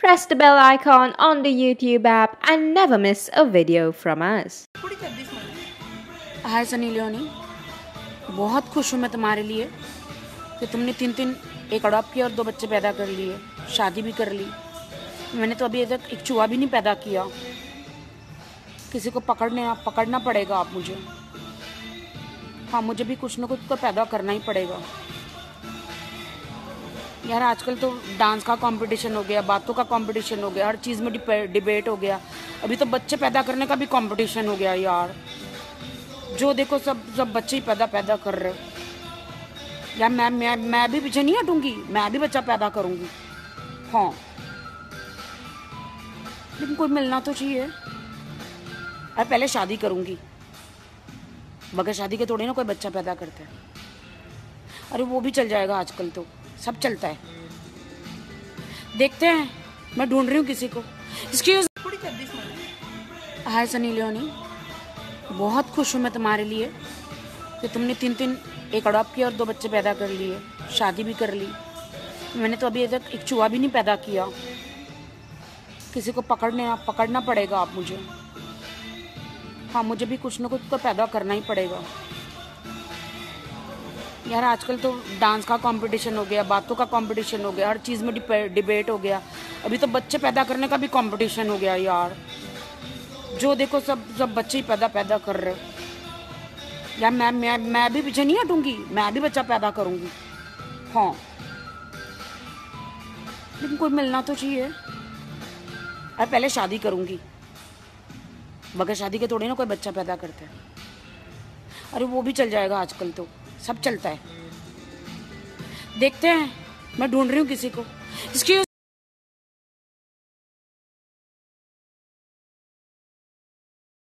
Press the bell icon on the YouTube app and never miss a video from us. Hi Sunny Leone. बहुत खुश हूँ मैं तुम्हारे लिए कि तुमने तीन तीन एक अडॉप्ट किया और दो बच्चे पैदा कर लिए, शादी भी कर ली। मैंने तो अभी तक एक चूहा भी नहीं पैदा किया। किसी को पकड़ने, पकड़ना पड़ेगा आप मुझे। हाँ मुझे भी कुछ ना कुछ तो पैदा करना ही पड़ेगा। यार आजकल तो डांस का कंपटीशन हो गया, बातों का कंपटीशन हो गया, हर चीज़ में डिबेट हो गया। अभी तो बच्चे पैदा करने का भी कंपटीशन हो गया यार। जो देखो सब सब बच्चे ही पैदा पैदा कर रहे यार मैं मैं मैं भी पीछे नहीं हटूँगी, मैं भी बच्चा पैदा करूँगी। हाँ। लेकिन कोई मिलना तो चाहिए। अरे पहले शादी करूँगी। बगैर शादी के थोड़ी ना कोई बच्चा पैदा करता है। अरे वो भी चल जाएगा आजकल तो। सब चलता है। देखते हैं मैं ढूंढ रही हूँ किसी को। एक्सक्यूज हाय सनी लियोनी बहुत खुश हूँ मैं तुम्हारे लिए कि तुमने तीन तीन एक अडॉप्ट किया और दो बच्चे पैदा कर लिए शादी भी कर ली। मैंने तो अभी तक एक चूहा भी नहीं पैदा किया। किसी को पकड़ने पकड़ना पड़ेगा आप मुझे। हाँ मुझे भी कुछ ना कुछ तो पैदा करना ही पड़ेगा। यार आजकल तो डांस का कंपटीशन हो गया, बातों का कंपटीशन हो गया, हर चीज़ में डिबेट हो गया। अभी तो बच्चे पैदा करने का भी कंपटीशन हो गया यार। जो देखो सब सब बच्चे ही पैदा पैदा कर रहे यार मैं मैं मैं भी पीछे नहीं हटूँगी, मैं भी बच्चा पैदा करूँगी। हाँ। लेकिन कोई मिलना तो चाहिए। अरे पहले शादी करूँगी। बगैर शादी के थोड़ी ना कोई बच्चा पैदा करता है। अरे वो भी चल जाएगा आजकल तो। सब चलता है। देखते हैं मैं ढूंढ रही हूँ किसी को। इसकी